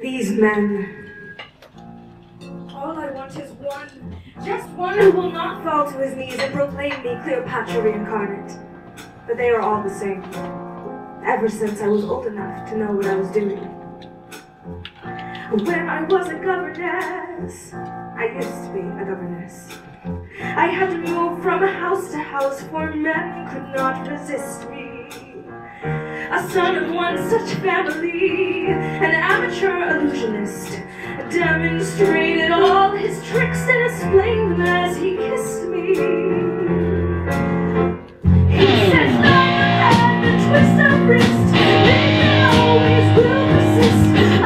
These men. All I want is one, just one who will not fall to his knees and proclaim me Cleopatra reincarnate. But they are all the same, ever since I was old enough to know what I was doing. When I was a governess, I used to be a governess. I had to move from house to house, for men could not resist me. A son of one such family, an amateur illusionist, demonstrated all his tricks and explained them as he kissed me. He said, "Sleight of hand and twist of wrist, always will persist." That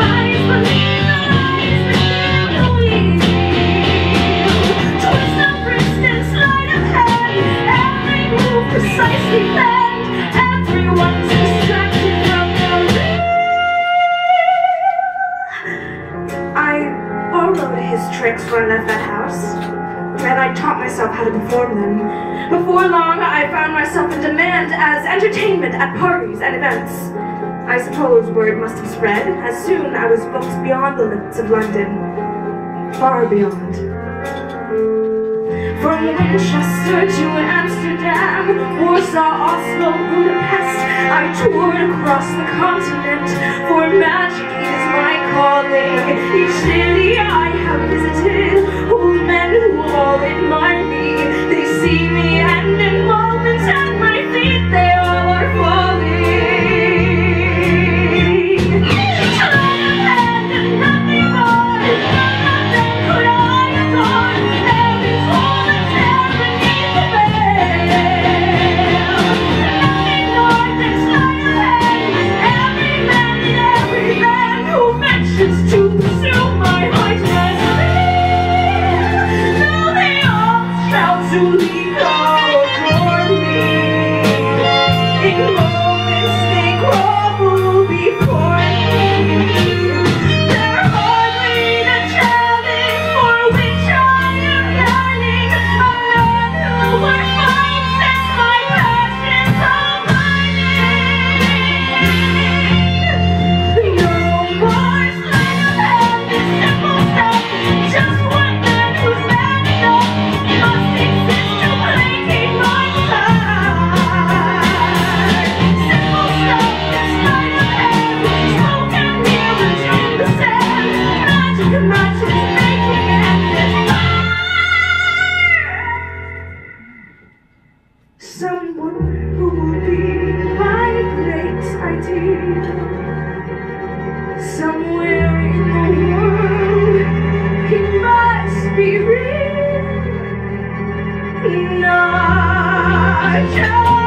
that leave. Twist of wrist of every move precisely planned. Tricks when I left that house, and I taught myself how to perform them. Before long, I found myself in demand as entertainment at parties and events. I suppose word must have spread, as soon I was booked beyond the limits of London, far beyond. From Winchester to Amsterdam, Warsaw, Oslo, Budapest, I toured across the continent, for magic is my calling. Each city Someone who will be my great ideal. Somewhere in the world, he must be real. Not just